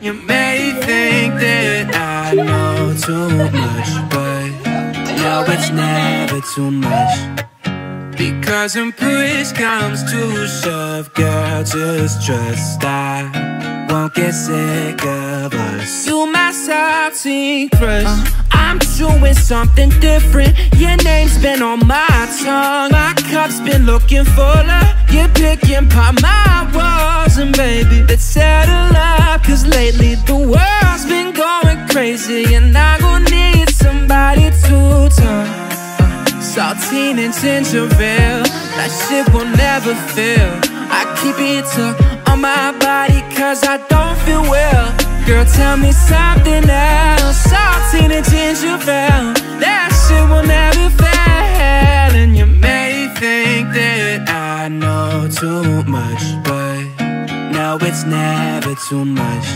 You may think that I know too much, but no, it's never too much. Because when push comes to shove, girl, just trust I won't get sick of us. You my salty crush. I'm doing something different. Your name's been on my tongue. Looking fuller. You're picking pop my walls, and baby, let's settle up. Cause lately the world's been going crazy, and I gon' need somebody to turn. Saltine and ginger That shit will never fail I keep it on my body Cause I don't feel well Girl, tell me something else Saltine and ginger it's never too much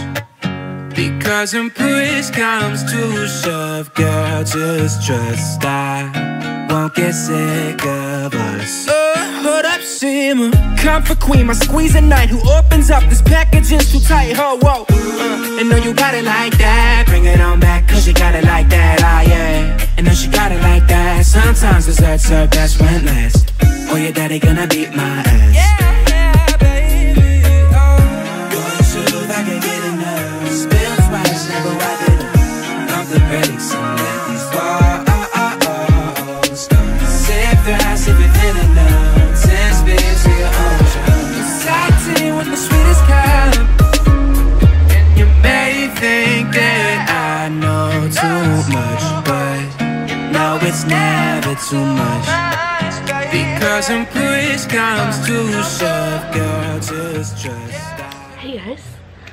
because when push comes to shove, girl, just trust I won't get sick of us. Uh, hold up, simmer. Comfort queen, my squeeze at night. Who opens up this package is too tight, ho, whoa. Uh, and know you got it like that. Bring it on back, cause you got it like that, ah, yeah. And know she got it like that. Sometimes it's desserts are best when last. Or your daddy gonna beat my ass. Yeah, yeah, the and let these walls. To your ocean. Salty with the sweetest. And you may think that I know too much, but no, it's never too much. Because when push comes to shove, girl, just trust. Hey guys,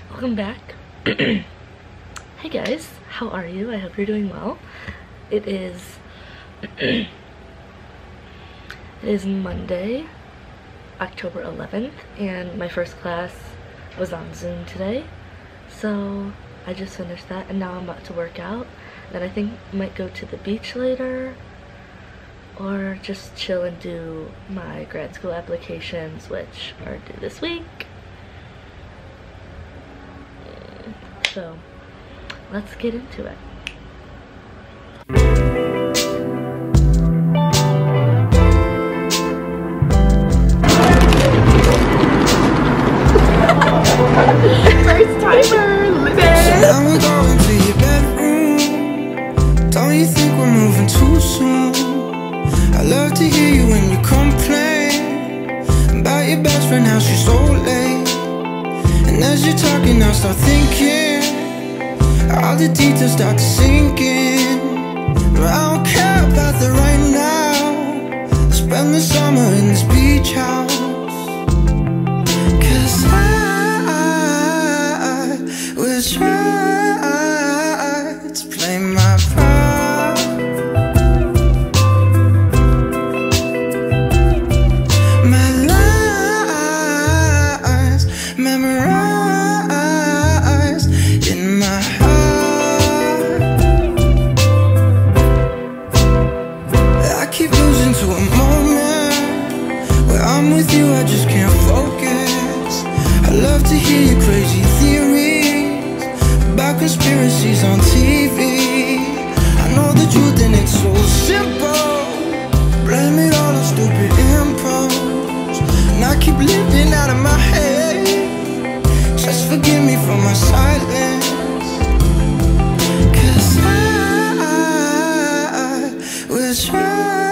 welcome back. hey guys, how are you? I hope you're doing well. It is it is Monday, October 11th, and my first class was on Zoom today. So I just finished that and now I'm about to work out. Then I think I might go to the beach later or just chill and do my grad school applications which are due this week. So let's get into it. First timer, bedroom. Don't you think we're moving too soon? I love to hear you when you complain about your best friend, how she's so late. And as you're talking, I start thinking all the details start to sink in. I don't care about the right now. Spend the summer in this beach house. Cause I will try to play my part. To hear your crazy theories about conspiracies on TV. I know the truth and it's so simple. Blame it all on stupid impulse. And I keep living out of my head. Just forgive me for my silence. Cause I will try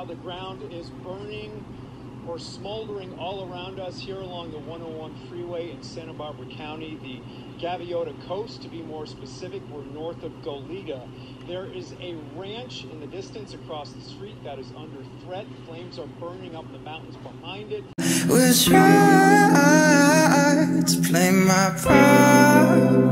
now. The ground is burning or smoldering all around us here along the 101 freeway in Santa Barbara County, the Gaviota Coast, to be more specific. We're north of Goleta. There is a ranch in the distance across the street that is under threat. Flames are burning up the mountains behind it. We'll try to play my part.